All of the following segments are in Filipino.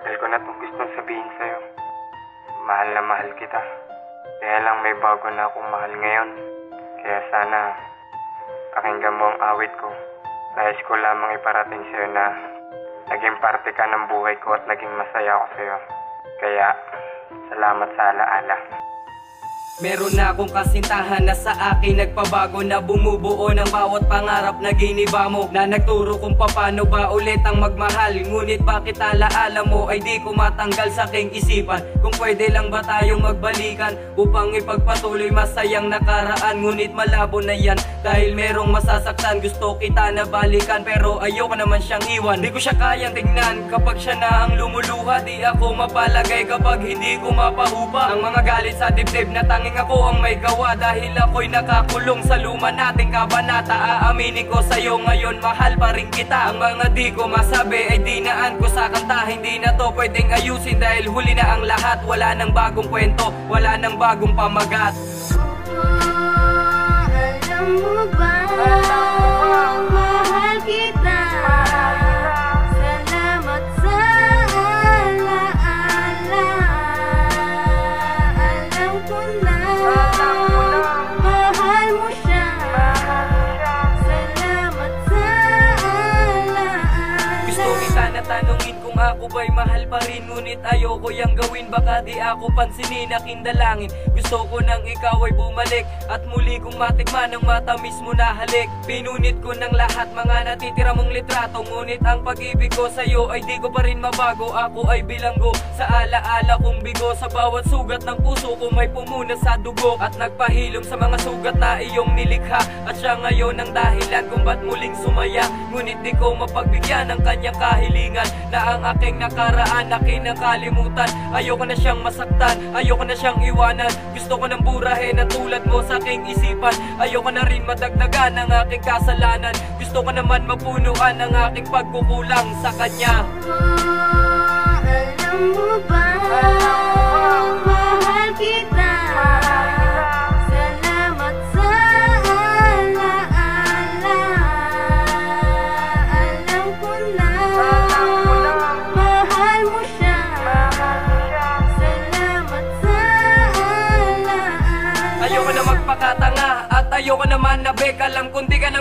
Tagal ko na itong gustong sabihin sa'yo. Mahal na mahal kita. Kaya lang may bago na akong mahal ngayon. Kaya sana pakinggan mo ang awit ko. Nais ko lamang iparating sa'yo na naging parte ka ng buhay ko at naging masaya ako sa'yo. Kaya salamat sa alaala. Meron na akong kasintahan na sa akin nagpabago na bumubuo ng bawat pangarap na giniba mo. Na nagturo kung paano ba ulit ang magmahal. Ngunit bakit alaala mo ay di ko matanggal sa aking isipan? Kung pwede lang ba tayong magbalikan upang ipagpatuloy masayang nakaraan? Ngunit malabo na yan dahil merong masasaktan. Gusto kita na balikan pero ayoko naman siyang iwan. Di ko siya kayang tingnan kapag siya na ang lumuluha. Di ako mapalagay kapag hindi ko mapahupa. Ang mga galit sa dibdib na tanging ako ang may gawa Dahil ako'y nakakulong sa luma nating kabanata. Aaminin ko sa'yo ngayon mahal pa rin kita. Ang mga di ko masabi ay dinaan ko sa kanta. Hindi na to pwedeng ayusin dahil huli na ang lahat. Wala nang bagong kwento, wala nang bagong pamagat. Alam mo ba? Kita na tanungin kung ako ba'y mahal pa rin? Ngunit ayoko yang gawin. Baka di ako pansinin aking dalangin. Gusto ko nang ikaw ay bumalik At muli kong matikman ang matamis mo na halik. Pinunit ko ng lahat mga natitira mong litrato. Ngunit ang pag-ibig ko sa'yo ay di ko pa rin mabago. Ako ay bilanggo sa alaala kong bigo. Sa bawat sugat ng puso ko may pumuna sa dugo. At nagpahilom sa mga sugat na iyong nilikha. At siya ngayon ang dahilan kung ba't muling sumaya. Ngunit di ko mapagbigyan ng kanyang kahilingan Na ang aking nakaraan akin ang kalimutan Ayoko na siyang masaktan, ayoko na siyang iwanan. Gusto ko ng burahin na tulad mo sa aking isipan. Ayoko na rin madagdagan ang aking kasalanan. Gusto ko naman mapunuan ang aking pagkukulang sa kanya. Alam mo ba? Ayoko na magpakatanga at ayoko naman na beg. Alam kung di ka na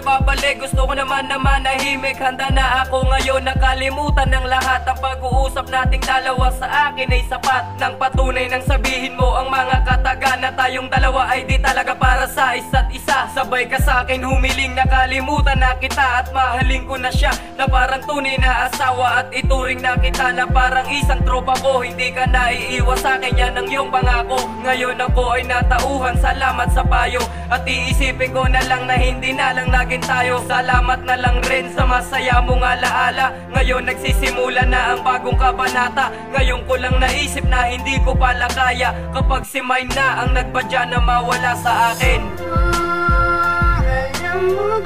Gusto ko naman na manahimik. Handa na ako ngayon. Nakalimutan ng lahat. Ang pag-uusap nating dalawa sa akin ay sapat. Nang patunay nang sabihin mo ang mga kataga Na tayong dalawa ay di talaga para sa isa't isa Sabay ka sa akin humiling nakalimutan na kita At mahalin ko na siya na parang tunay na asawa At ituring na kita na parang isang tropa ko. Hindi ka na iiwas sa akin yan ang iyong pangako. Ngayon ako ay natauhan salamat sa payo. At iisipin ko na lang na hindi na lang naging tayo. Salamat na lang rin sa masaya mong alaala. Ngayon nagsisimula na ang bagong kabanata. Ngayon ko lang naisip na hindi ko pala kaya Kapag si Mine na ang nagpadya na mawala sa akin amor.